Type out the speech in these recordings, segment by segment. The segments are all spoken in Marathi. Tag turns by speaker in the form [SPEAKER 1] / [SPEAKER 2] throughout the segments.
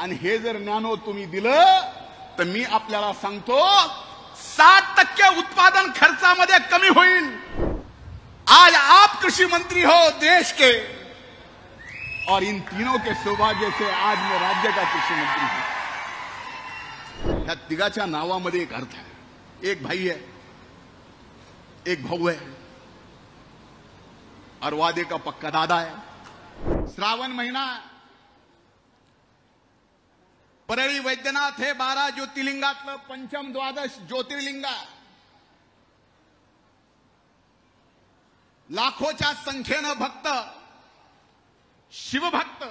[SPEAKER 1] आणि हे जर ज्ञानो तुम्ही दिलं तर मी आपल्याला सांगतो सात टक्के उत्पादन खर्चामध्ये कमी होईल. आज आप कृषी मंत्री हो देश के. और इन तीनों के सौभाग्य से आज मैं राज्य का कृषी मंत्री हूं. ह्या तिघाच्या नावामध्ये एक अर्थ आहे. एक भाई है एक भाऊ है और वादे का पक्का दादा है. श्रावण महिना परळी वैद्यनाथ हे बारा ज्योतिर्लिंगातलं पंचम द्वादश ज्योतिर्लिंग लाखोच्या संख्येनं भक्त शिवभक्त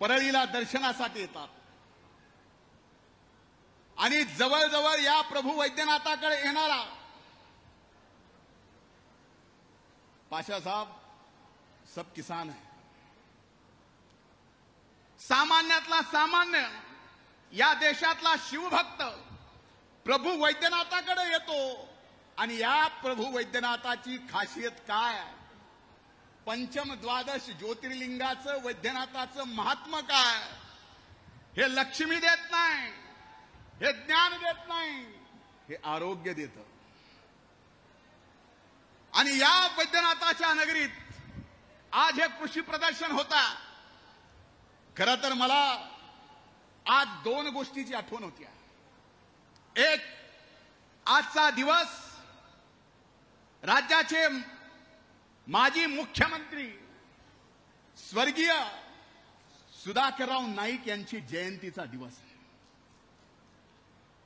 [SPEAKER 1] परळीला दर्शनासाठी येतात. आणि जवळजवळ या प्रभू वैद्यनाथाकडे येणारा पाशा साहब सब किसान है. सामान्यातला सामान्य या देशातला शिवभक्त प्रभू वैद्यनाथाकडे येतो. आणि या प्रभू वैद्यनाथाची खासियत काय पंचम द्वादश ज्योतिर्लिंगाचं वैद्यनाथाचं महात्म काय हे लक्ष्मी देत नाही हे ज्ञान देत नाही हे आरोग्य देत. आणि या वैद्यनाथाच्या नगरीत आज हे कृषी प्रदर्शन होता. खर तर मला आज दोन गोष्टीची आठवण होती. एक आजचा दिवस राज्याचे माजी मुख्यमंत्री स्वर्गीय सुधाकरराव नाईक यांची जयंतीचा दिवस आहे.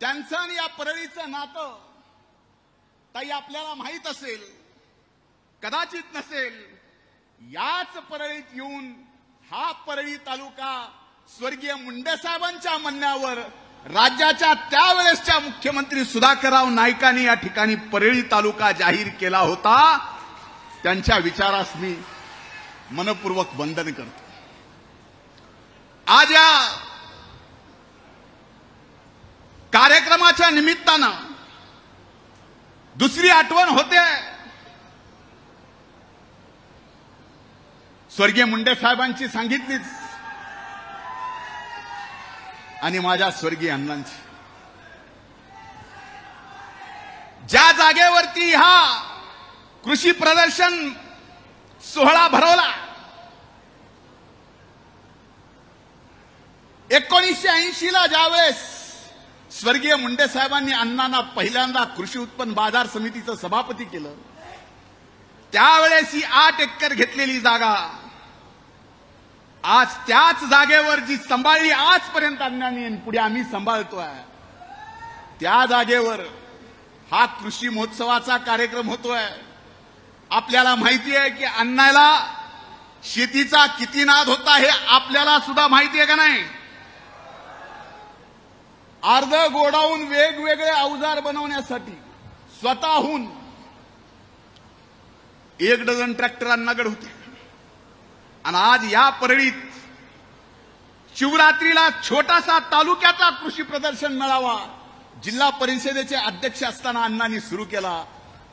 [SPEAKER 1] त्यांचं आणि या परळीचं नातं ताई आपल्याला माहीत असेल कदाचित नसेल याच परळीत येऊन हा परळी तालुका स्वर्गीय मुंडेसाहेबांच्या म्हणण्यावर राज्याच्या त्यावेळेसच्या मुख्यमंत्री सुधाकरराव नाईकांनी या ठिकाणी परळी तालुका जाहीर केला होता त्यांच्या विचारास मी मनपूर्वक वंदन करतो. आज या कार्यक्रमाच्या निमित्तानं दुसरी आठवण होते. स्वर्गीय मुंडे साहेबांची सांगितलीच आणि माझ्या स्वर्गीय अण्णांची. ज्या जागेवरती हा कृषी प्रदर्शन सोहळा भरवला एकोणीसशे ऐंशी ला ज्यावेळेस स्वर्गीय मुंडे साहेबांनी अण्णांना पहिल्यांदा कृषी उत्पन्न बाजार समितीचं सभापती केलं त्यावेळेस ही आठ एकर घेतलेली जागा आज त्याच जागेवर जी सांभाळली आजपर्यंत अण्णांनी पुढे आम्ही सांभाळतोय. त्या जागेवर हा कृषी महोत्सवाचा कार्यक्रम होतोय. आपल्याला माहिती आहे की अण्णाला शेतीचा किती नाद होता हे आपल्याला सुद्धा माहिती आहे का नाही? अर्ध गोडाऊन वेगवेगळे अवजार बनवण्यासाठी स्वतःहून एक डझन ट्रॅक्टर अण्णाकडे होते. आणि आज या परळीत शिवरात्रीला छोटासा तालुक्याचा कृषी प्रदर्शन मेळावा जिल्हा परिषदेचे अध्यक्ष असताना अण्णांनी सुरू केला.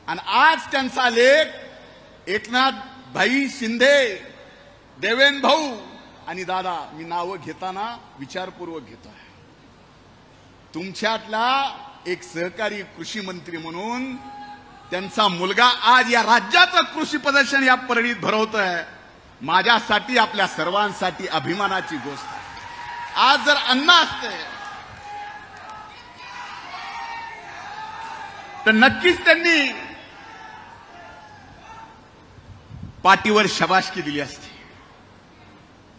[SPEAKER 1] आणि आज त्यांचा लेख एकनाथ भाई शिंदे देवेन भाऊ आणि दादा मी नावं घेताना विचारपूर्वक घेतो आहे. तुमच्यातला एक सहकारी कृषी मंत्री म्हणून त्यांचा मुलगा आज या राज्याचं कृषी प्रदर्शन या परळीत भरवत आहे माझ्यासाठी आपल्या सर्वांसाठी अभिमानाची गोष्ट आहे. आज जर अन्न असते तर नक्कीच त्यांनी पाठीवर शबाशकी दिली असती.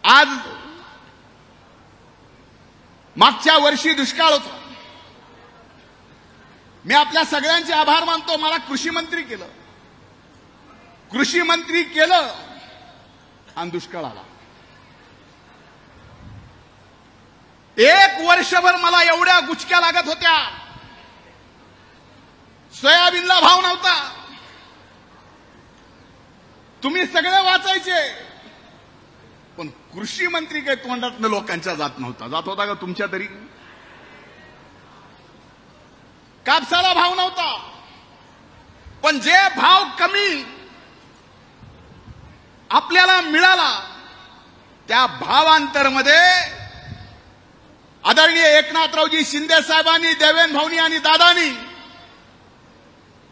[SPEAKER 1] आज मागच्या वर्षी दुष्काळ होता. मी आपल्या सगळ्यांचे आभार मानतो. मला कृषी मंत्री केलं. कृषी मंत्री केलं. आणि दुष्काळ आला एक वर्षभर मला एवढ्या गुचक्या लागत होत्या. सोयाबीनला भाव नव्हता. तुम्ही सगळे वाचायचे. पण कृषी मंत्री काही तोंडातनं लोकांच्या जात नव्हता. जात होता का तुमच्या तरी? कापसाला भाव नव्हता. पण जे भाव कमी आपल्याला मिळाला. त्या भावांतरमध्ये आदरणीय एकनाथरावजी शिंदे साहेबांनी देवेंद्र भाऊनी आणि दादानी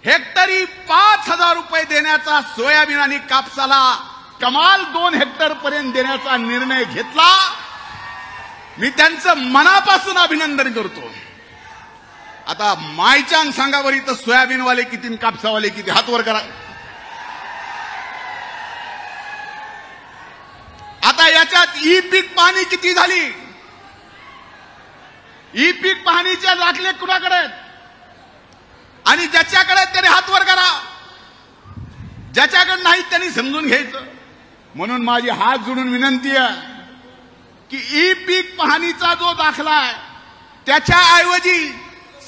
[SPEAKER 1] हेक्टरी पाच हजार रुपये देण्याचा सोयाबीन आणि कापसाला कमाल दोन हेक्टर पर्यंत देण्याचा निर्णय घेतला. मी त्यांचं मनापासून अभिनंदन करतो. आता मायच्यान सांगा बरं इथं सोयाबीनवाले किती कापसावाले किती? हात वर करा. आता याच्यात ई पीक पाहणी किती झाली? ई पीक पाहणीच्या दाखले कुणाकडे आणि ज्याच्याकडे त्याने हात वर करा. ज्याच्याकडे नाही त्यांनी समजून घ्यायचं. म्हणून माझी हात जोडून विनंती आहे की ई पीक पाहणीचा जो दाखला आहे त्याच्याऐवजी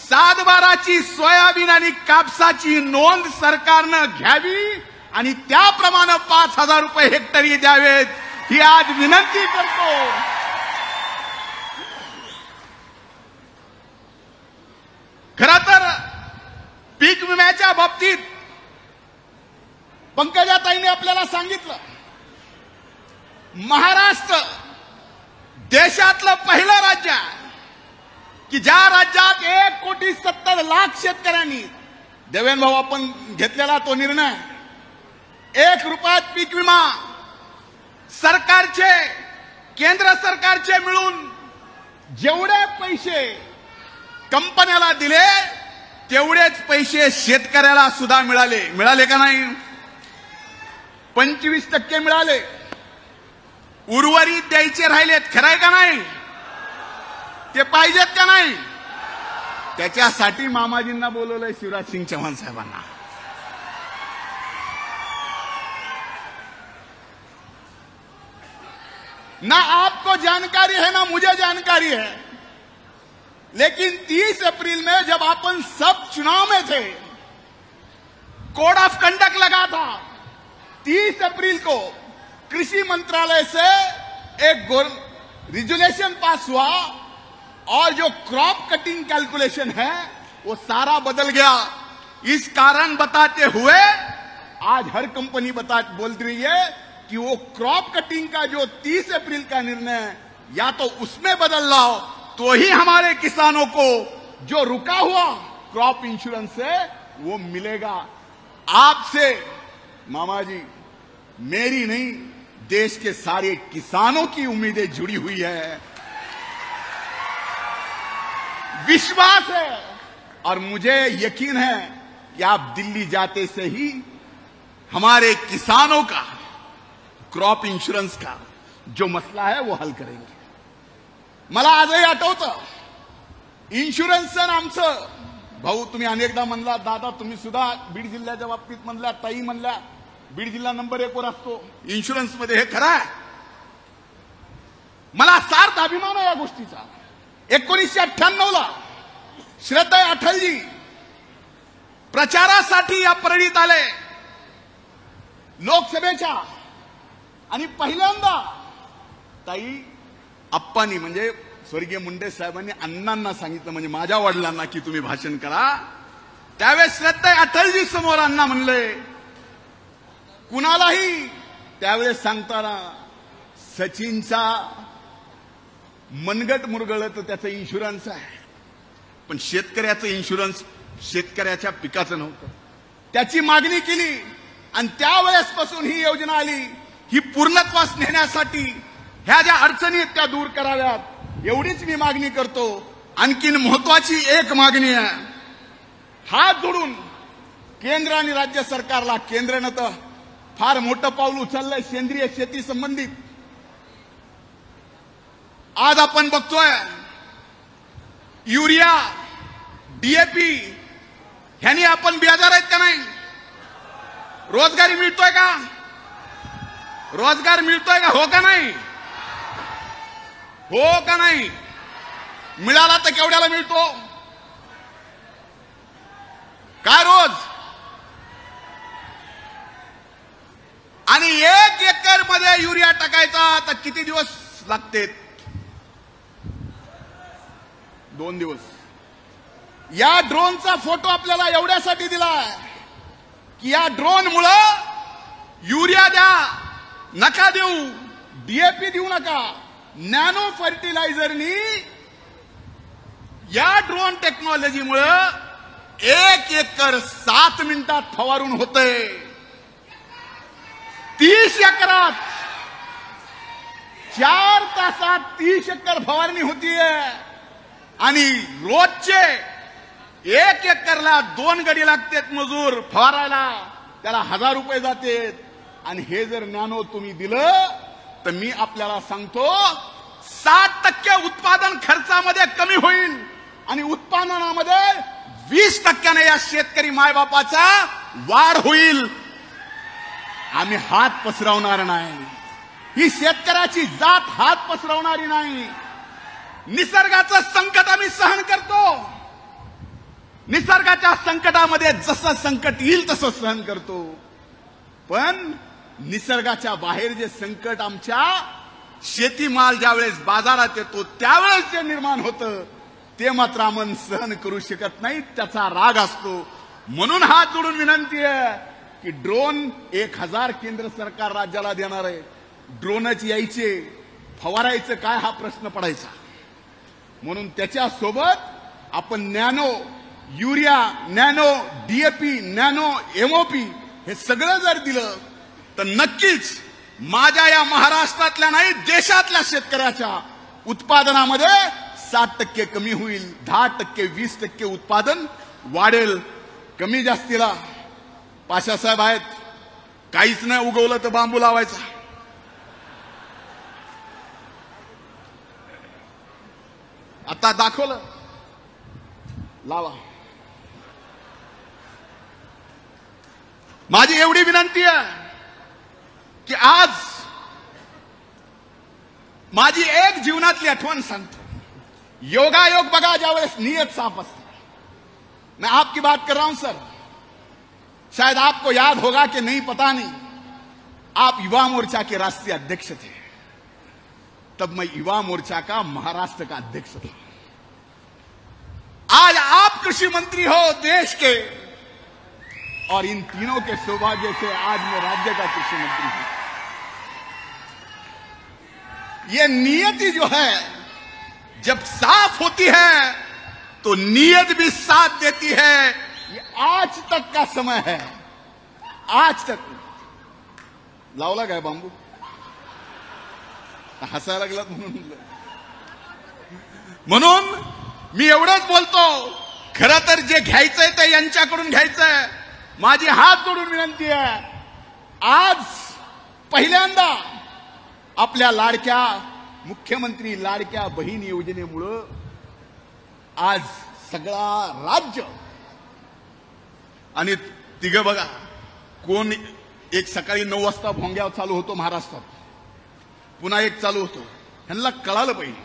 [SPEAKER 1] सातबाराची सोयाबीन आणि कापसाची नोंद सरकारनं घ्यावी आणि त्याप्रमाणे पाच हजार रुपये हेक्टरी द्यावेत. ही आज विनंती करतो. खर तर पीक विम्याच्या बाबतीत पंकजाताईने आपल्याला सांगितलं महाराष्ट्र देशातलं पहिलं राज्य आहे की ज्या राज्यात एक कोटी सत्तर लाख शेतकऱ्यांनी देवेंद्र भाऊ आपण घेतलेला तो निर्णय एक रुपयात पीक विमा सरकारचे केंद्र सरकारचे मिळून जेवढे पैसे कंपन्याला दिले तेवढेच पैसे शेतकऱ्याला सुद्धा मिळाले. मिळाले का नाही? पंचवीस टक्के मिळाले. उर्वरित द्यायचे राहिलेत. खरंय का नाही? ते पाहिजेत का नाही? त्याच्यासाठी मामाजींना बोलवलंय शिवराज सिंग चौहान साहेबांना. ना आपको जानकारी है, ना मुझे जानकारी है। लेकिन 30 अप्रैल में जब अपन सब चुनाव में थे, कोड ऑफ़ कंडक्ट लगा था 30 अप्रैल को कृषि मंत्रालय से एक रिजुलेशन पास हुआ और जो क्रॉप कटिंग कैलकुलेशन है, वो सारा बदल गया। इस कारण बताते हुए आज हर कंपनी बता, बोल रही है कि वो क्रॉप कटिंग का जो 30 अप्रैल का निर्णय या तो उसमें बदल लाओ तो ही हमारे किसानों को जो रुका हुआ क्रॉप इंश्योरेंस है, वो मिलेगा। आपसे, मामा जी, मेरी नहीं, देश के सारे किसानों की उम्मीदें जुड़ी हुई है। विश्वास है, और मुझे यकीन है कि आप दिल्ली जाते से ही हमारे किसानों का क्रॉप इन्शुरन्स का? जो मसला है वो हल करेंगे। मला आजही आठवतं इन्शुरन्सचं आमचं भाऊ तुम्ही अनेकदा म्हणला दादा तुम्ही सुद्धा बीड जिल्ह्याच्या बाबतीत म्हणल्या ताई म्हणल्या बीड जिल्हा नंबर एक वर असतो इन्शुरन्समध्ये हे खरं आहे. मला सार्थ अभिमान आहे या गोष्टीचा. एकोणीसशे अठ्ठ्याण्णव ला श्रद्धा अठलजी प्रचारासाठी या परळीत आले. लोकसभेच्या आणि पहिल्यांदा ताई आप्पानी म्हणजे स्वर्गीय मुंडे साहेबांनी अण्णांना सांगितलं म्हणजे माझ्या वडिलांना की तुम्ही भाषण करा. त्यावेळेस श्रद्धा अटलजी समोर अण्णा म्हणले कुणालाही त्यावेळेस सांगताना सचिनचा मनगट मुरगळ तर त्याचं इन्शुरन्स आहे. पण शेतकऱ्याचं इन्शुरन्स शेतकऱ्याच्या पिकाचं नव्हतं. त्याची मागणी केली आणि त्यावेळेसपासून ही योजना आली. ही पूर्णत्वास नेण्यासाठी ह्या ज्या अडचणी आहेत त्या दूर कराव्यात. एवढीच मी मागणी करतो. आणखीन महत्वाची एक मागणी आहे. हात जोडून केंद्र आणि राज्य सरकारला केंद्रानं तर फार मोठं पाऊल उचललंय सेंद्रिय शेती संबंधित. आज आपण बघतोय युरिया डीएपी ह्यानी आपण बेजार आहेत का नाही? रोजगारी मिळतोय का? रोजगार मिळतोय का? हो का नाही? हो का नाही? मिळाला तर केवढ्याला मिळतो? काय रोज? आणि एक एकरमध्ये युरिया टाकायचा तर किती दिवस लागते? दोन दिवस. या ड्रोनचा फोटो आपल्याला एवढ्यासाठी दिला की या ड्रोन मुळे युरिया द्या. नका देऊ. डीएपी देऊ नका. नॅनो फर्टिलायझरनी या ड्रोन टेक्नॉलॉजीमुळं एक एकर सात मिनिटात फवारून होतंय. तीस एकरात चार तासात तीस एकर फवारणी होतीये. आणि रोजचे एक एकरला दोन गडी लागतात मजूर. फवारायला त्याला हजार रुपये जातात. आणि हे जर ज्ञानो तुम्ही दिलं तर मी आपल्याला सांगतो सात टक्के उत्पादन खर्चामध्ये कमी होईल आणि उत्पादनामध्ये वीस टक्क्याने या शेतकरी मायबापाचा वाढ होईल. आम्ही हात पसरवणार नाही. ही शेतकऱ्याची जात हात पसरवणारी नाही. निसर्गाचं संकट आम्ही सहन करतो. निसर्गाच्या संकटामध्ये जसं संकट येईल तसं सहन करतो. पण निसर्गाच्या बाहेर जे संकट आमच्या शेतीमाल ज्यावेळेस बाजारात येतो त्यावेळेस जे निर्माण होतं ते मात्र आपण सहन करू शकत नाही त्याचा राग असतो. म्हणून हात जोडून विनंती आहे की ड्रोन एक हजार केंद्र सरकार राज्याला देणार आहे. ड्रोनच यायचे फवारायचं काय हा प्रश्न पडायचा. म्हणून त्याच्यासोबत आपण nano urea nano DAP nano MOP हे सगळं जर दिलं तर नक्कीच माझ्या या महाराष्ट्रातल्या नाही देशातल्या शेतकऱ्याच्या उत्पादनामध्ये सात टक्के कमी होईल दहा टक्के वीस टक्के उत्पादन वाढेल. कमी जास्तीला पाशासाहेब आहेत. काहीच नाही उगवलं तर बांबू लावायचा. आता दाखवलं. लावा. माझी एवढी विनंती आहे. की आज माझी एक जीवनातली आठवण सांगतो. योगायोग बघा ज्यावेळेस नियत साफ़ मैं आपकी बात कर रहा हूँ, सर. शायद आपको याद होगा कि नहीं, पता नहीं. आप युवा मोर्चा के राष्ट्रीय अध्यक्ष थे. तब मैं युवा मोर्चा का महाराष्ट्र का अध्यक्ष था. आज आप कृषि मंत्री हो, देश के और इन तीनों के सौभाग्य से आज मैं राज्य का कृषि मंत्री हूँ। ये नियति जो है, जब साफ़ होती है तो नियत भी साथ देती है। ये आज तक का समय है। आज तक। लावला काय बांबू। हसायला लागलात म्हणून म्हणून मी एवढंच बोलतो, खरं तर जे घ्यायचंय ते यांच्याकडून घ्यायचंय. माझी हात जोडून विनंती आहे. आज पहिल्यांदा आपल्या लाडक्या मुख्यमंत्री लाडक्या बहीण योजनेमुळं आज सगळा राज्य आणि तिघ बघा कोण एक सकाळी नऊ वाजता भोंग्यावर चालू होतो महाराष्ट्रात. पुन्हा एक चालू होतो. ह्यांना कळालं पाहिजे.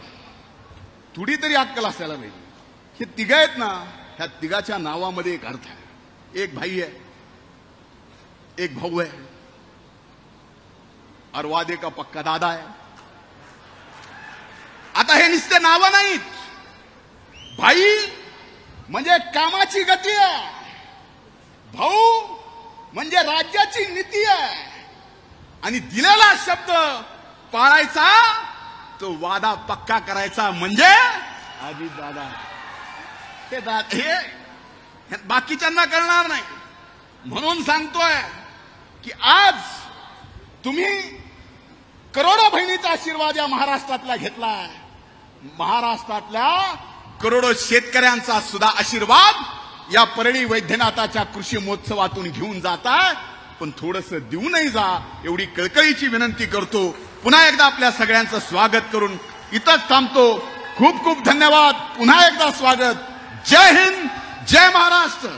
[SPEAKER 1] थोडी तरी अक्कल असायला पाहिजे. हे तिघ आहेत ना ह्या तिघाच्या नावामध्ये एक अर्थ आहे. एक भाई आहे. एक भाऊ आहे और वादे का पक्का दादा आहे आता हे नुसते नावं नाहीत। भाई म्हणजे कामाची गती आहे भाऊ म्हणजे राज्याची नीती आहे आणि दिलेला शब्द पाळायचा तो वादा पक्का करायचा म्हणजे आधी दादा हे। दा हे हे बाकीच्यांना करणार नाही। म्हणून सांगतोय की आज तुम्ही करोडो बहिणीचा आशीर्वाद या महाराष्ट्रातला घेतलाय. महाराष्ट्रातल्या करोडो शेतकऱ्यांचा सुद्धा आशीर्वाद या परळी वैद्यनाथाच्या कृषी महोत्सवातून घेऊन जाताय. पण थोडस देऊनही जा एवढी कळकळीची विनंती करतो. पुन्हा एकदा आपल्या सगळ्यांचं स्वागत करून इथंच थांबतो. खूप खूप धन्यवाद. पुन्हा एकदा स्वागत. जय हिंद जय महाराष्ट्र.